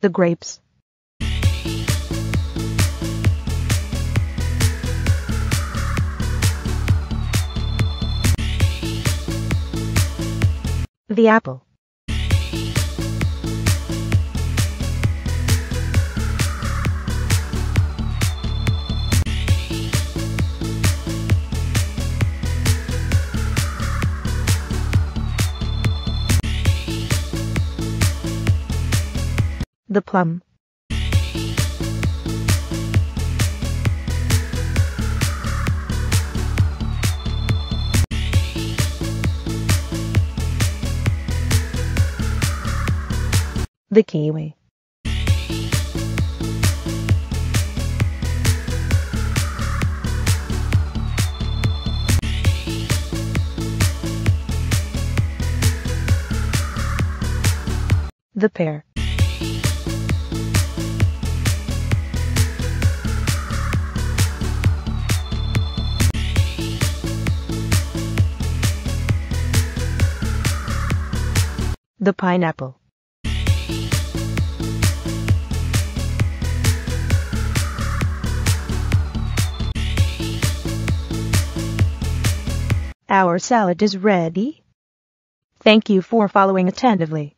The grapes. The apple. The plum. The kiwi. The pear. The pineapple. Our salad is ready. Thank you for following attentively.